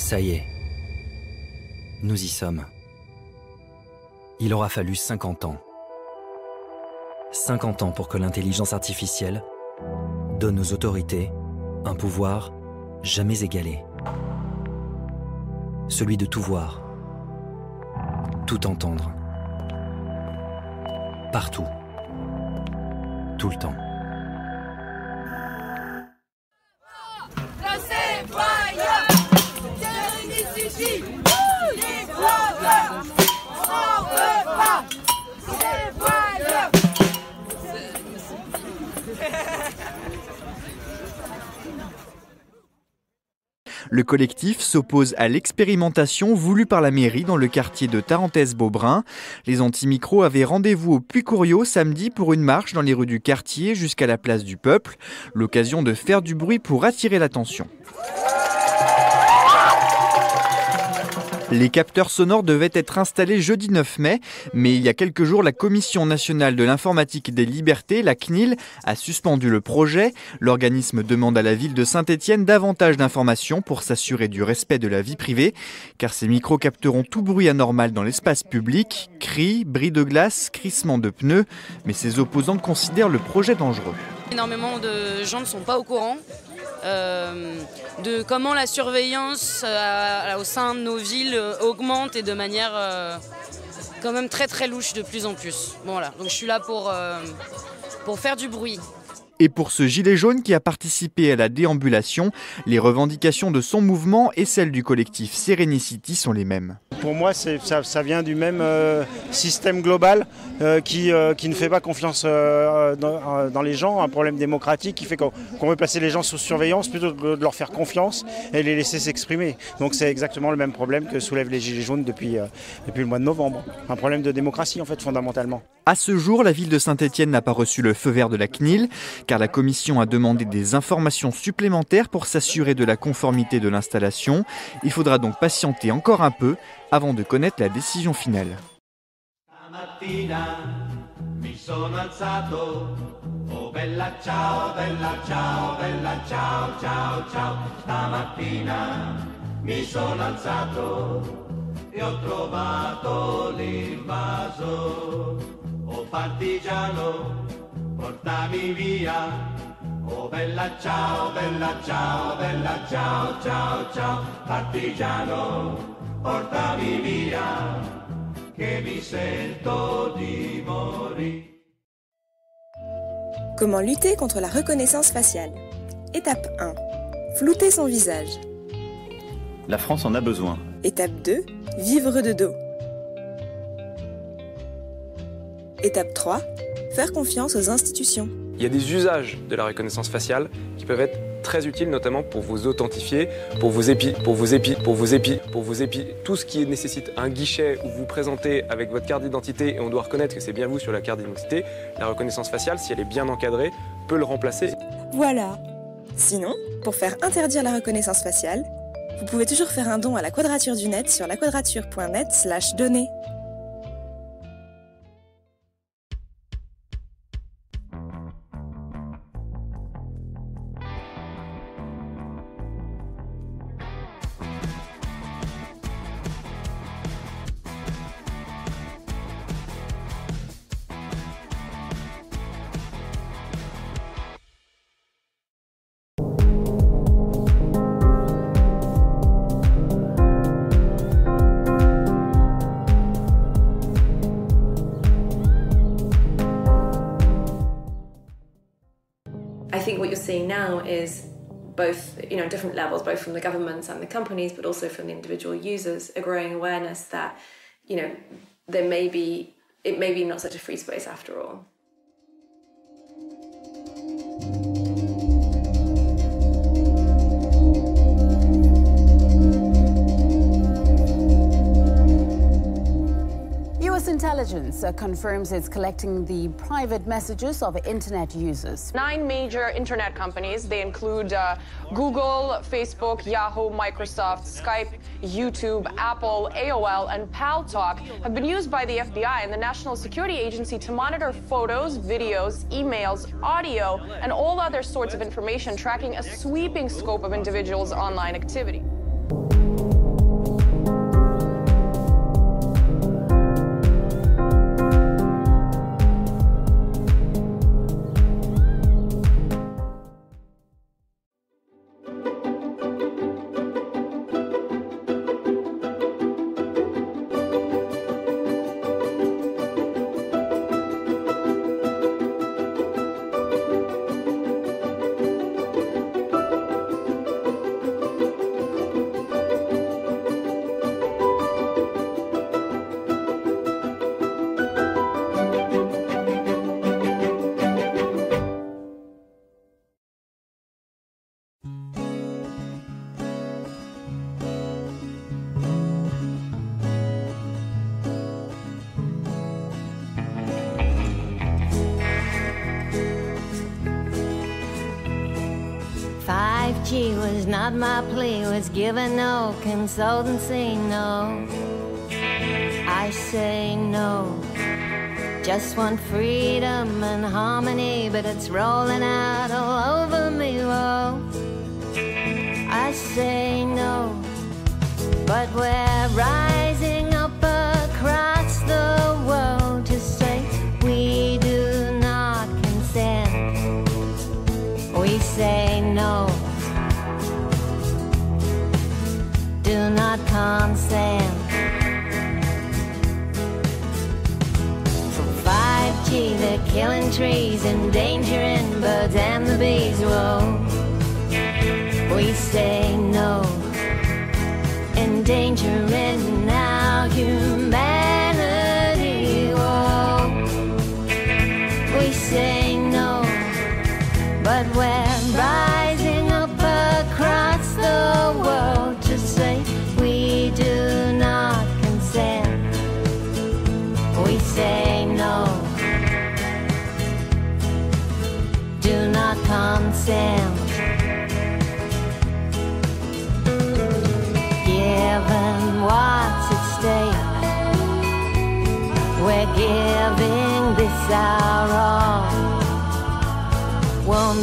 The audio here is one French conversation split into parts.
Ça y est. Nous y sommes. Il aura fallu 50 ans. 50 ans pour que l'intelligence artificielle donne aux autorités un pouvoir jamais égalé. Celui de tout voir, tout entendre, partout, tout le temps. Le collectif s'oppose à l'expérimentation voulue par la mairie dans le quartier de Tarentaise-Beaubrun. Les antimicros avaient rendez-vous au Puy-Couriot samedi pour une marche dans les rues du quartier jusqu'à la place du peuple, l'occasion de faire du bruit pour attirer l'attention. Les capteurs sonores devaient être installés jeudi 9 mai, mais il y a quelques jours, la Commission nationale de l'informatique et des libertés, la CNIL, a suspendu le projet. L'organisme demande à la ville de Saint-Étienne davantage d'informations pour s'assurer du respect de la vie privée, car ces micros capteront tout bruit anormal dans l'espace public, cris, bris de glace, crissements de pneus, mais ses opposants considèrent le projet dangereux. Énormément de gens ne sont pas au courant euh, de comment la surveillance euh, au sein de nos villes euh, augmente et de manière quand même très très louche de plus en plus. Voilà, donc je suis là pour faire du bruit. Et pour ce gilet jaune qui a participé à la déambulation, les revendications de son mouvement et celles du collectif Serenicity sont les mêmes. Pour moi, ça, vient du même euh, système global euh, qui, euh, qui, ne fait pas confiance dans, dans, les gens, un problème démocratique qui fait qu'on veut placer les gens sous surveillance plutôt que de leur faire confiance et les laisser s'exprimer. Donc c'est exactement le même problème que soulèvent les Gilets jaunes depuis, depuis le mois de novembre. Un problème de démocratie en fait fondamentalement. À ce jour, la ville de Saint-Étienne n'a pas reçu le feu vert de la CNIL car la commission a demandé des informations supplémentaires pour s'assurer de la conformité de l'installation. Il faudra donc patienter encore un peu avant de connaître la décision finale. Portami via. Oh bella ciao, bella ciao, bella ciao, ciao, ciao, partigiano, portami via, che mi sento di morire. Comment lutter contre la reconnaissance faciale? Étape 1. Flouter son visage. La France en a besoin. Étape 2. Vivre de dos. Étape 3 faire confiance aux institutions. Il y a des usages de la reconnaissance faciale qui peuvent être très utiles, notamment pour vous authentifier, pour vous épi, pour vous épi, pour vous épi, pour vous épi, tout ce qui nécessite un guichet où vous présentez avec votre carte d'identité et on doit reconnaître que c'est bien vous sur la carte d'identité. La reconnaissance faciale, si elle est bien encadrée, peut le remplacer. Voilà. Sinon, pour faire interdire la reconnaissance faciale, vous pouvez toujours faire un don à la Quadrature du Net sur laquadrature.net/donner. seeing now is both you know different levels both from the governments and the companies but also from the individual users a growing awareness that you know there may be it may be not such a free space after all intelligence confirms it's collecting the private messages of internet users. Nine major internet companies, they include uh, Google, Facebook, Yahoo, Microsoft, Skype, YouTube, Apple, AOL, and Paltalk, have been used by the FBI and the National Security Agency to monitor photos, videos, emails, audio, and all other sorts of information, tracking a sweeping scope of individuals' online activity. 5G was not my plea, was given no consultancy, no. I say no. Just want freedom and harmony, but it's rolling out all over me, whoa. I say no, but we're rising not consent. From 5G, they're killing trees, endangering birds and the bees, whoa. are all. Won't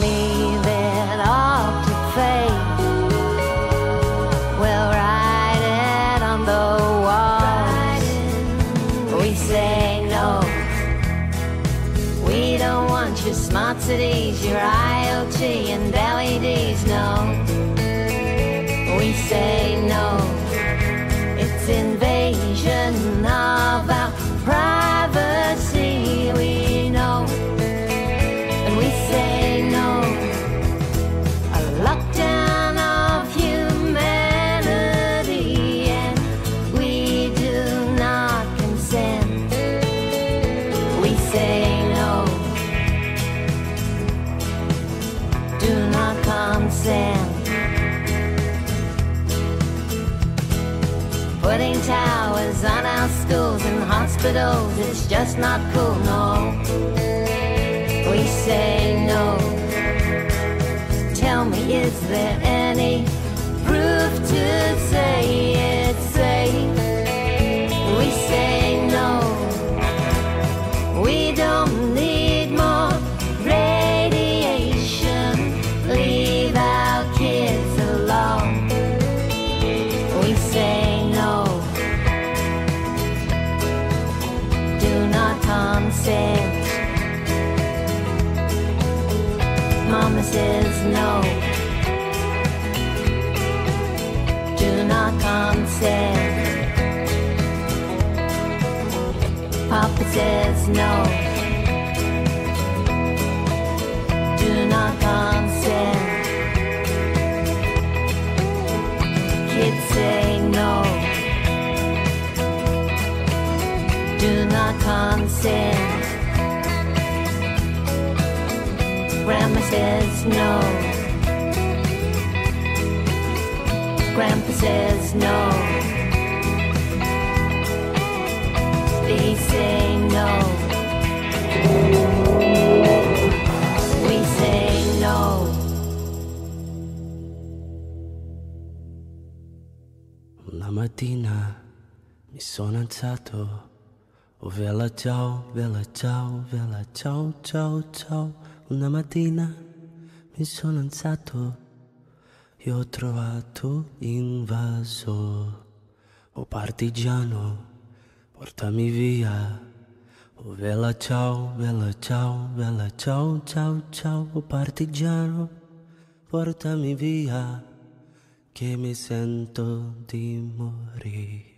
Towers on our schools and hospitals, it's just not cool, no. We say no. Tell me, is there says no. Do not consent. Papa says no. Do not consent. Kids say no. Do not consent. Grandma says no. Grandpa says no. They say no. We say no. Una mattina mi sono alzato. Oh vela ciao, vela ciao, vela ciao, ciao, ciao. Una mattina mi sono alzato e ho trovato invaso. Oh partigiano, portami via. Oh vela ciao, vela ciao, vela ciao, ciao, ciao. Oh partigiano, portami via che mi sento di morire.